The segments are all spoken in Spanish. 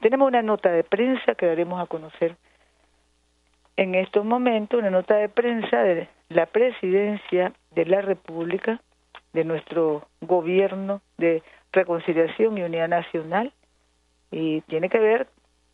Tenemos una nota de prensa que daremos a conocer en estos momentos, una nota de prensa de la presidencia de la República, de nuestro gobierno de reconciliación y unidad nacional, y tiene que ver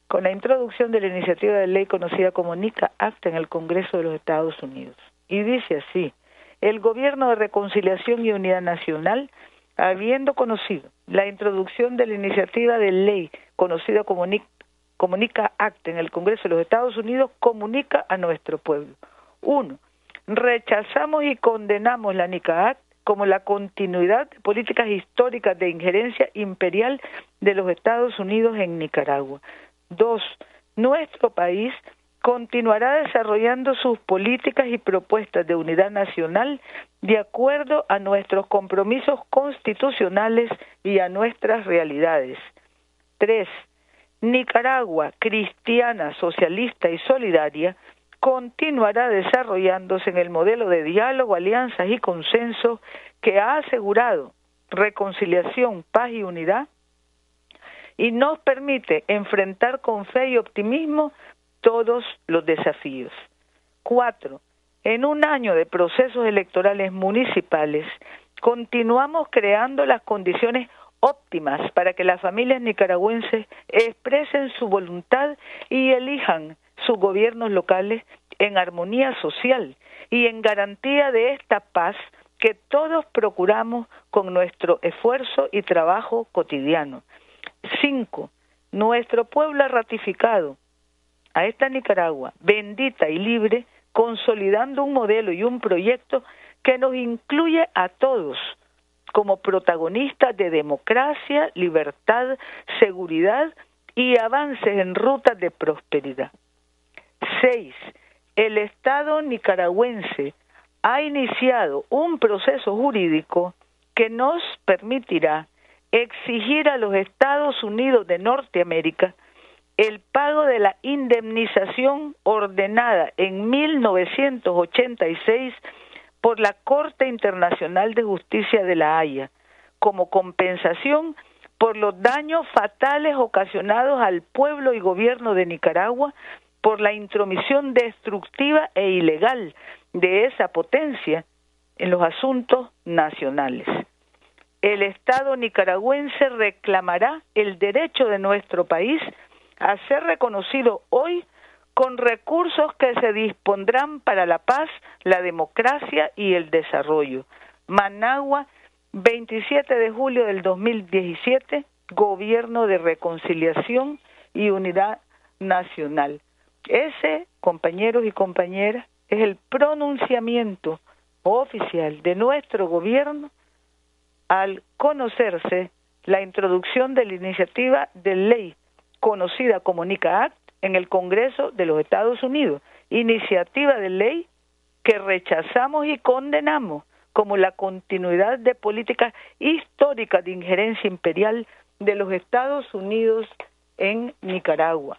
con la introducción de la iniciativa de ley conocida como NICA Act en el Congreso de los Estados Unidos. Y dice así, el Gobierno de Reconciliación y Unidad Nacional, habiendo conocido la introducción de la iniciativa de ley conocida como NICA Act en el Congreso de los Estados Unidos, comunica a nuestro pueblo. Uno, rechazamos y condenamos la NICA Act como la continuidad de políticas históricas de injerencia imperial de los Estados Unidos en Nicaragua. Dos, nuestro país continuará desarrollando sus políticas y propuestas de unidad nacional de acuerdo a nuestros compromisos constitucionales y a nuestras realidades. Tres, Nicaragua, cristiana, socialista y solidaria, continuará desarrollándose en el modelo de diálogo, alianzas y consenso que ha asegurado reconciliación, paz y unidad y nos permite enfrentar con fe y optimismo todos los desafíos. Cuatro, en un año de procesos electorales municipales, continuamos creando las condiciones óptimas para que las familias nicaragüenses expresen su voluntad y elijan sus gobiernos locales en armonía social y en garantía de esta paz que todos procuramos con nuestro esfuerzo y trabajo cotidiano. Cinco, nuestro pueblo ha ratificado a esta Nicaragua bendita y libre, consolidando un modelo y un proyecto que nos incluye a todos como protagonistas de democracia, libertad, seguridad y avances en rutas de prosperidad. Seis, el Estado nicaragüense ha iniciado un proceso jurídico que nos permitirá exigir a los Estados Unidos de Norteamérica el pago de la indemnización ordenada en 1986 por la Corte Internacional de Justicia de la Haya como compensación por los daños fatales ocasionados al pueblo y gobierno de Nicaragua por la intromisión destructiva e ilegal de esa potencia en los asuntos nacionales. El Estado nicaragüense reclamará el derecho de nuestro país a ser reconocido hoy con recursos que se dispondrán para la paz, la democracia y el desarrollo. Managua, 27 de julio del 2017, Gobierno de Reconciliación y Unidad Nacional. Ese, compañeros y compañeras, es el pronunciamiento oficial de nuestro gobierno al conocerse la introducción de la iniciativa de ley conocida como NICA Act en el Congreso de los Estados Unidos, iniciativa de ley que rechazamos y condenamos como la continuidad de políticas históricas de injerencia imperial de los Estados Unidos en Nicaragua.